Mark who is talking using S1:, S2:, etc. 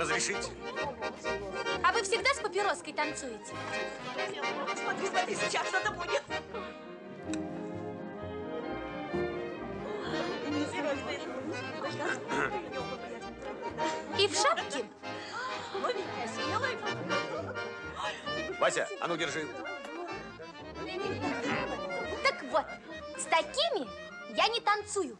S1: Разрешите?
S2: А вы всегда с папироской танцуете?
S3: Смотри, смотри, сейчас что-то будет.
S2: И в шапке?
S1: Вася, а ну держи.
S2: Так вот, с такими я не танцую.